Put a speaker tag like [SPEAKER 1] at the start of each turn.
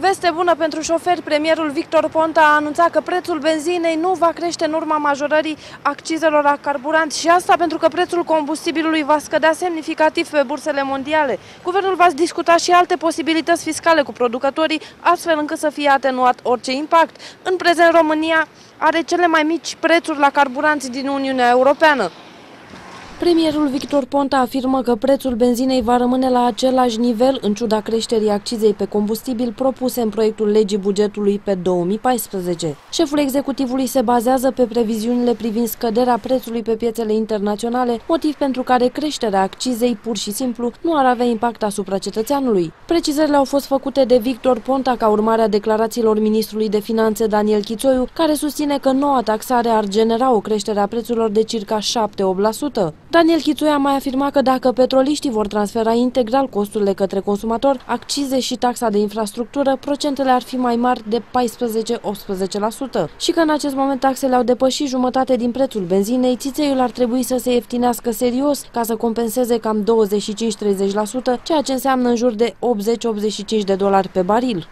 [SPEAKER 1] Veste bună pentru șoferi, premierul Victor Ponta a anunțat că prețul benzinei nu va crește în urma majorării accizelor la carburanți și asta pentru că prețul combustibilului va scădea semnificativ pe bursele mondiale. Guvernul va discuta și alte posibilități fiscale cu producătorii, astfel încât să fie atenuat orice impact. În prezent, România are cele mai mici prețuri la carburanți din Uniunea Europeană. Premierul Victor Ponta afirmă că prețul benzinei va rămâne la același nivel în ciuda creșterii accizei pe combustibil propuse în proiectul legii bugetului pe 2014. Șeful executivului se bazează pe previziunile privind scăderea prețului pe piețele internaționale, motiv pentru care creșterea accizei pur și simplu nu ar avea impact asupra cetățeanului. Precizările au fost făcute de Victor Ponta ca urmare a declarațiilor ministrului de finanțe Daniel Chițoiu, care susține că noua taxare ar genera o creștere a prețurilor de circa 7-8%. Daniel Chițui a mai afirmat că dacă petroliștii vor transfera integral costurile către consumator, accize și taxa de infrastructură, procentele ar fi mai mari de 14-18% și că în acest moment taxele au depășit jumătate din prețul benzinei, țițeiul ar trebui să se ieftinească serios ca să compenseze cam 25-30%, ceea ce înseamnă în jur de 80-85 de dolari pe baril.